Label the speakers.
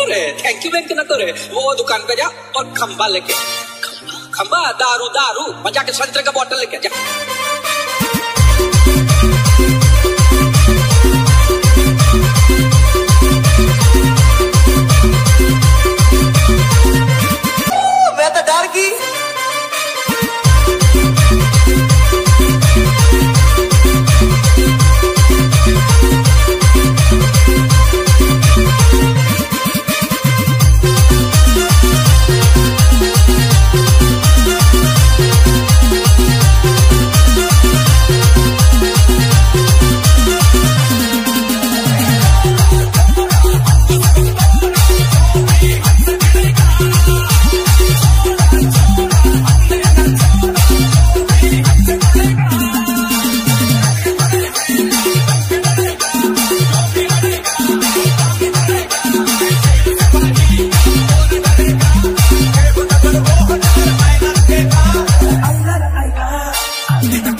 Speaker 1: करे thank you bank ना करे वो दुकान पे जा और खंबा लेके खंबा दारू दारू मज़ा के संतरे का बॉटल लेके जा Thank you.